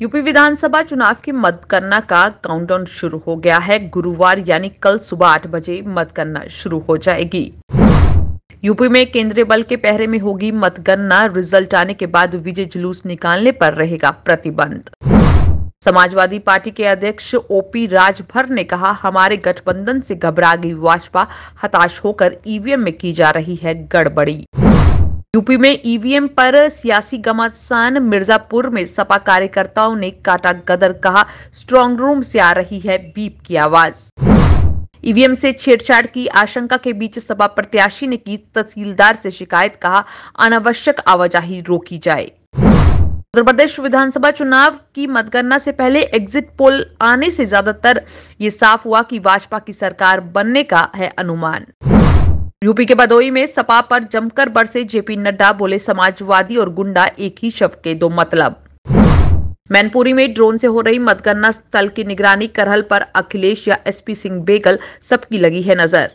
UP विधानसभा चुनाव की मतगणना का काउंटडाउन शुरू हो गया है। गुरुवार यानी कल सुबह आठ बजे मतगणना शुरू हो जाएगी। यूपी में केंद्रीय बल के पहरे में होगी मतगणना। रिज़ल्ट आने के बाद विजय जुलूस निकालने पर रहेगा प्रतिबंध। समाजवादी पार्टी के अध्यक्ष ओपी राजभर ने कहा, हमारे गठबंधन से घबरा गई भाजपा हताश होकर ईवीएम में की जा रही है गड़बड़ी। यूपी में ईवीएम पर सियासी घमासान मिर्जापुर में सपा कार्यकर्ताओं ने काटा गदर, कहा, स्ट्रांग रूम से आ रही है बीप की आवाज़. ईवीएम से छेड़छाड़ की आशंका के बीच सपा प्रत्याशी ने की तहसीलदार से शिकायत, कहा, अनावश्यक आवाजाही रोकी जाए। उत्तर प्रदेश विधानसभा चुनाव की मतगणना से पहले एग्जिट पोल आने से ज़्यादातर ये साफ़ हुआ कि भाजपा की सरकार बनने का है अनुमान। यूपी के बदोई में सपा पर जमकर बरसे जेपी नड्डा, बोले समाजवादी और गुंडा एक ही शब्द के दो मतलब। मैनपुरी में ड्रोन से हो रही मतगणना स्थल की निगरानी करहल पर अखिलेश या एसपी सिंह बेगल, सबकी लगी है नज़र।